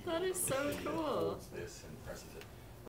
That is so cool.